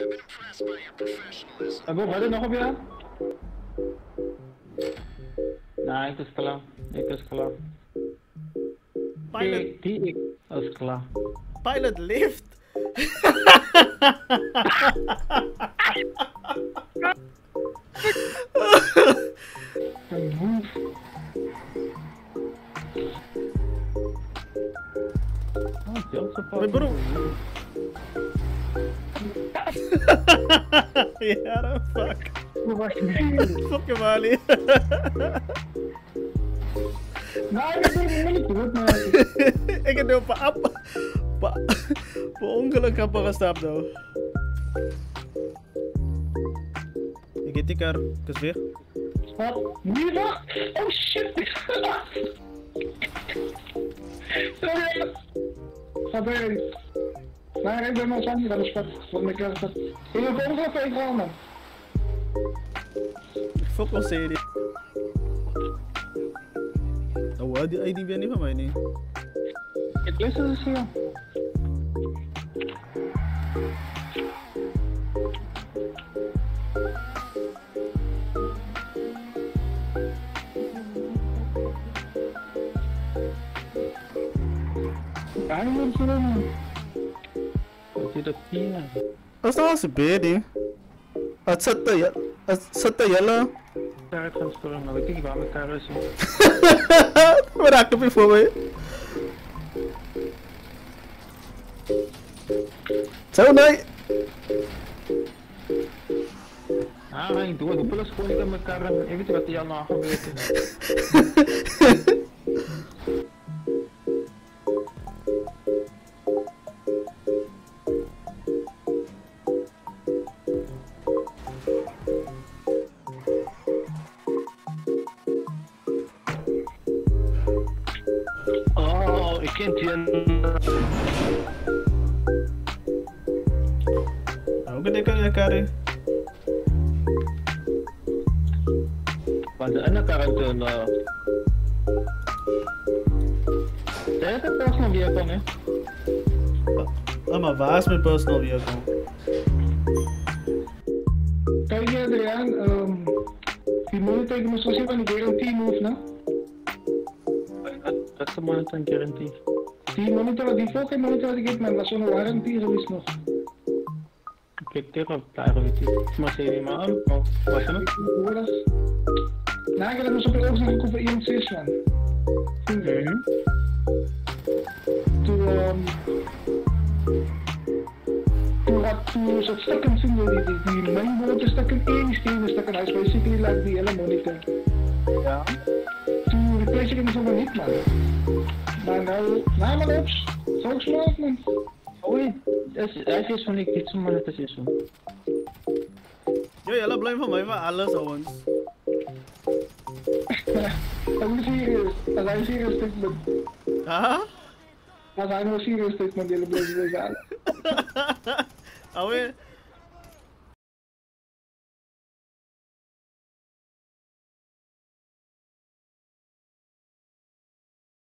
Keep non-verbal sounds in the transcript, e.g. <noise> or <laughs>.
Äh, wo war der noch wieder? Nein, das ist klar. Ich ist klar. Pilot. Die, das ist klar. Pilot lebt. Ой, беру. <laughs> yeah, no, fuck. fuck Mali. <laughs> ik heb nu pa up. pa pa ongeluk heb ik gestapt nou. Ik heb die kar, kus weer. Oh shit. Sorry. Sorry. Nein, nein, wenn man sagen, dann ist eine Klasse. Ich will kommen, auf den Rahmen. فوق سيدي هو هادي اي دي بياني فما يعني ليش هذا عامل سلام Filipina. That's not si Biddy. At sa taya... At sa taya lang. Bakit sa store mo? Wait, hindi ba magkaroon siya? Marakap yung phone eh. Sa unay! <laughs> Ah, ay, duwa. Pala sa kuha nila magkaroon. Ibig sabihin, tiyan na ako. Is. Oh, ik ken die Hoe kan ik aan je kar? Want de quarantaine. Zeg het pas nog weer kan, hè? Ah, maar waar is mijn personal vehicle? Kijk je Adriaan, um, die monitor ik moest zeggen van? Dat is de monitor een guarantee. Die monitor, die vorige monitor die met was zo'n warranty geweest nog. Kijk, op daar weet ik. Maar zie je maar aan. Oh, wat is het? Hoe dat? Nou, ik heb dus op de oogst nog over zes man. Mhm. Toen, um, toen had toen zat stukken zien, die, die, die mainboard is stukken, één steen is stukken, hij is basically like die hele monitor. Ja. to the president of Hitler. Mijn naam erop, volksmaatman. Oi, dat is van ik dit zomaar net is zo. Ja, jelle blijf van mij van alles Owens. I'm serious. As I'm serious statement. Huh? As I'm serious statement, jelle blijf van alles. Alweer.